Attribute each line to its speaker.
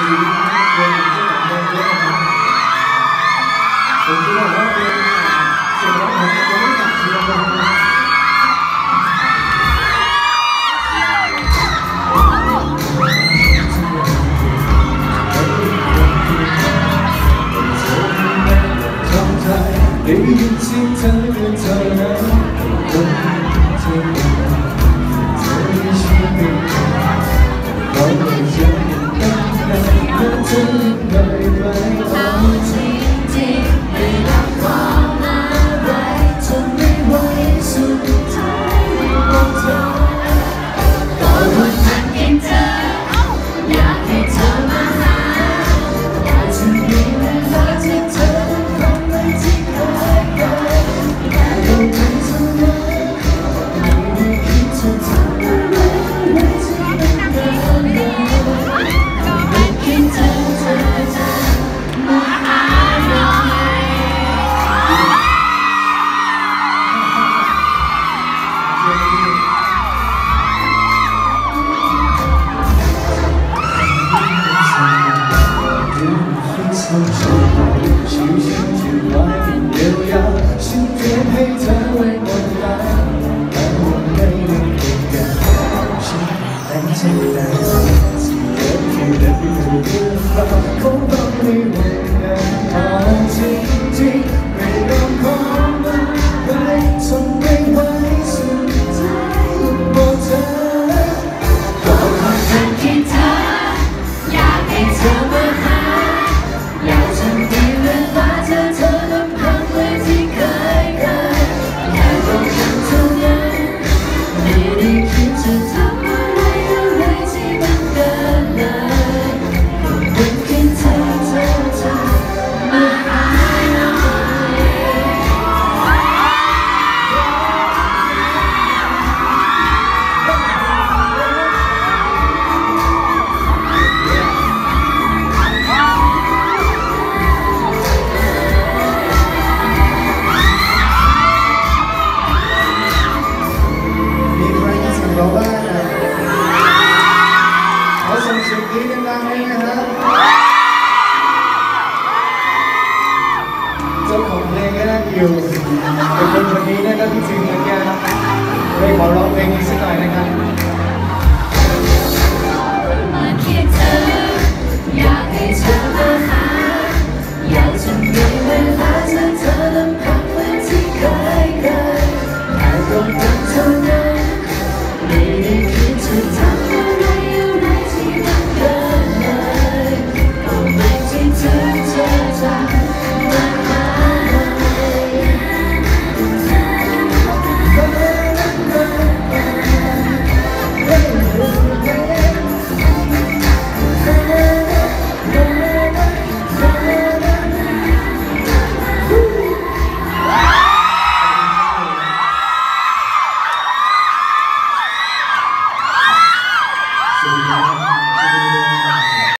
Speaker 1: 你要先真的就能。 ขอร้องเพล
Speaker 2: งนี้สักหน่อยนะค
Speaker 1: รับ